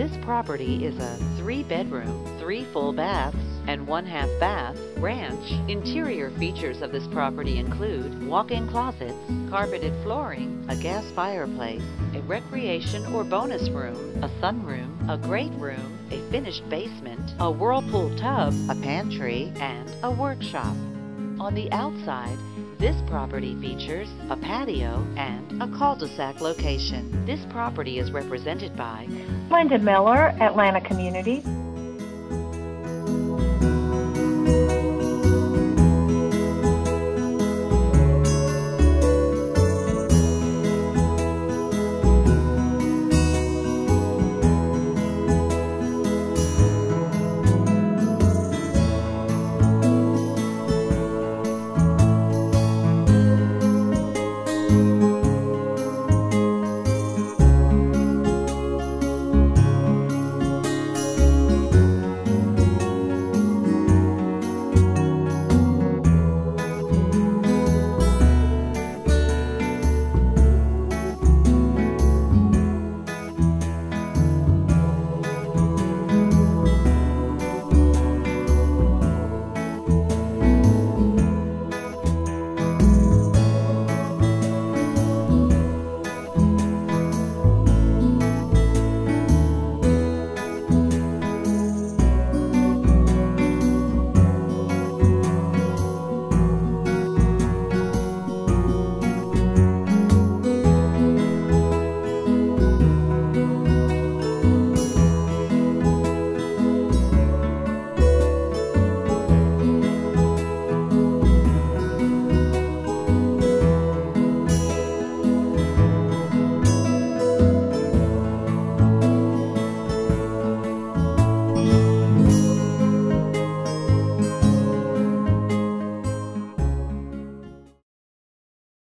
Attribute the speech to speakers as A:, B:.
A: This property is a three bedroom, three full baths, and one half bath ranch. Interior features of this property include walk-in closets, carpeted flooring, a gas fireplace, a recreation or bonus room, a sunroom, a great room, a finished basement, a whirlpool tub, a pantry, and a workshop. On the outside, this property features a patio and a cul-de-sac location. This property is represented by
B: Linda Miller, Atlanta Community.